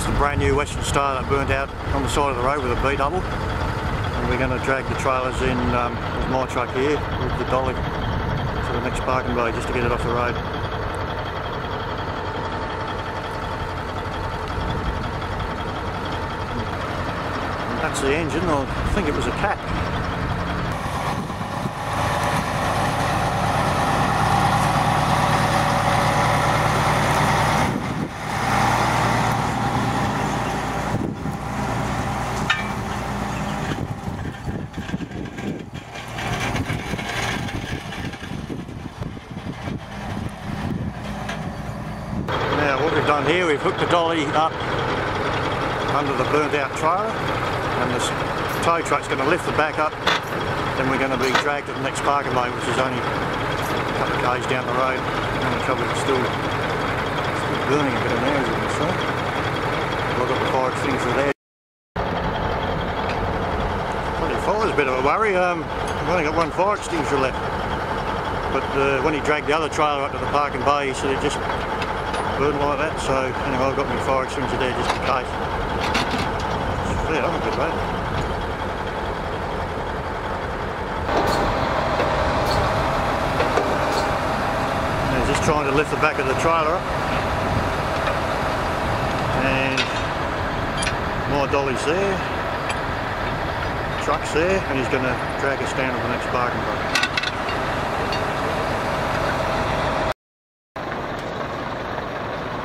That's the brand new Western Star that burnt out on the side of the road with a B-double. And we're going to drag the trailers in um, with my truck here with the dolly to the next parking bay just to get it off the road. That's the engine, I think it was a cat. Now what we've done here, we've hooked the dolly up under the burnt out trailer and this tow truck's going to lift the back up then we're going to be dragged to the next parking bay which is only a couple of k's down the road and the trouble is still, still burning a bit of there as you can see. Got the fire extinguisher there. Bloody fire's a bit of a worry, um, I've only got one fire extinguisher left but uh, when he dragged the other trailer up to the parking bay he said it just burned like that so anyway I've got my fire extinguisher there just in case. Yeah, I'm a good mate. just trying to lift the back of the trailer up and my dolly's there truck's there and he's going to drag us down to the next parking bay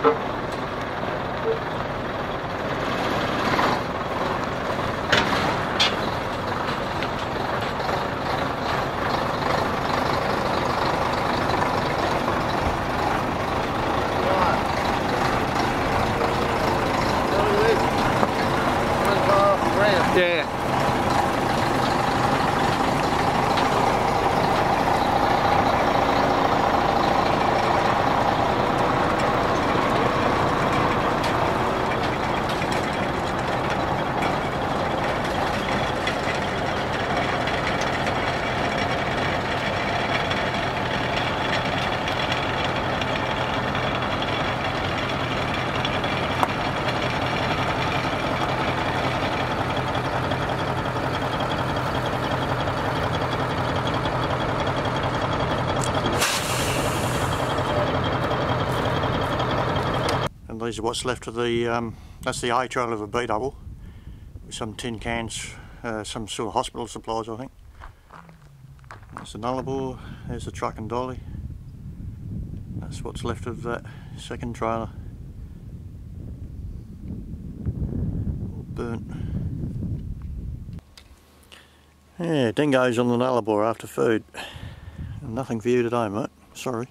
Yeah. and these are what's left of the um, that's the A trailer of a B double with some tin cans uh, some sort of hospital supplies I think. There's the nullarbor there's the truck and dolly. That's what's left of that second trailer. Burnt. Yeah dingoes on the nullarbor after food. Nothing for you today mate. Sorry